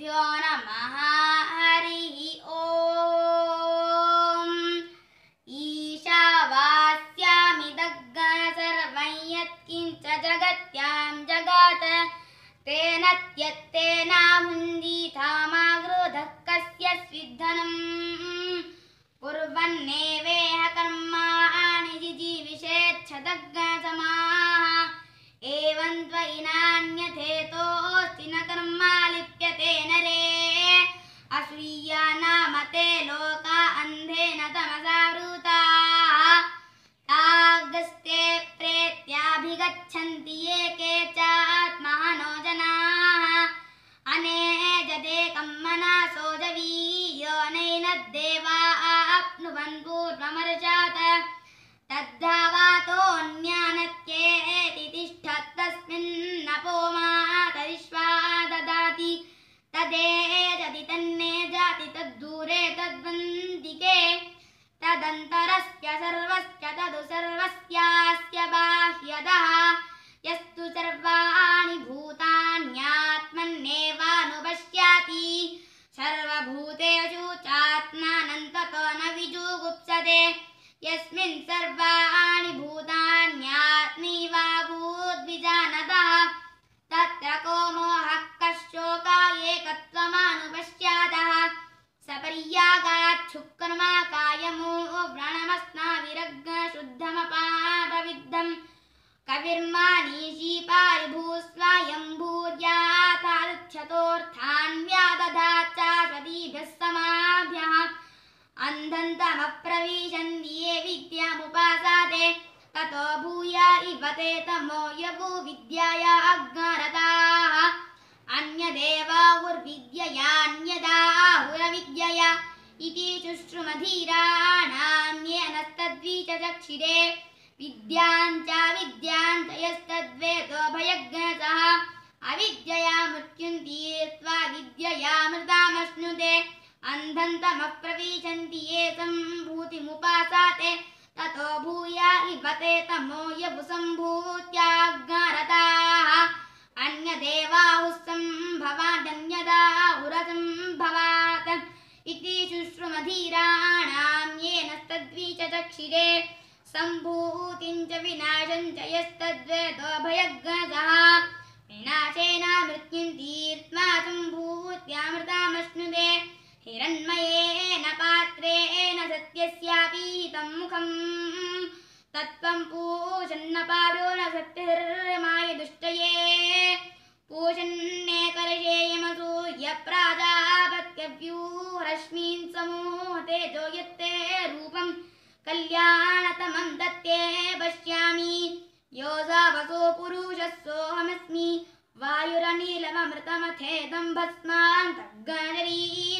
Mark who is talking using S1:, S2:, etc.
S1: श्रीगुरुभ्यो नमः हरिः ॐ ईशावास्यामिदग्गण सर्वं यत्किञ्च जगत्यां जगात् तेन त्यक्तेनामुन्दीथामागृधः कस्य स्विद्धनम्। कुर्वन्नेवेह कर्माणि जिजीविषेच्छदग्गणसमाः नैन देवा आप्नुवन् पूर्वमर्जात् तद्धावातोऽन्यानत्येति यस्मिन् सर्वाणि तत्र को मोहः कशोका एकत्वमानुपश्चातः सपर्यागाच्छुक्रमा कायमो व्रणमस्नाविरग्नशुद्धमपापविद्धम्। कविर्मानीषी पारिभूस्वायम्भूर्याथार्थ्यतोऽर्थान् व्यादधाच्चाश्वतीभ्यः अन्धन्तमप्रविशन्ति ये विद्यामुपासाते ततो भूया इव ते तमो यभूविद्याया अज्ञानताः अन्यदेवाहुर्विद्ययान्यदाहुरविद्यया इति शुश्रुमधीराणान्येनस्तद्वीचचक्षिरे विद्याञ्च विद्याञ्च यस्तद्वेदो भयज्ञसः अविद्यया तीर्त्वा विद्ययामृतामश्नुते अन्धन्तमप्रविशन्ति ये सम्भूतिमुपासाते ततो भूया इव ते तमो यभुसम्भूत्याज्ञानताः अन्यदेवाहुः सम्भवादन्यदाहुरसम्भवात्। इति शुश्रुमधीराणां येन तद्वीचचक्षिरे सम्भूतिं च विनाशं च यस्तद्वेदो तत्त्वं पूषन्नपारो न सत्यधर्माय दुष्टये। पूषन्ने करशेयमसूर्यप्राजापत्यव्यूहरश्मीन् समूहते जो यत्ते रूपं कल्याणतमं दत्ते पश्यामि। योऽसावसो पुरुषः सोऽहमस्मि वायुरनीलममृतमथेदं भस्मान्तर्गणशरीरम्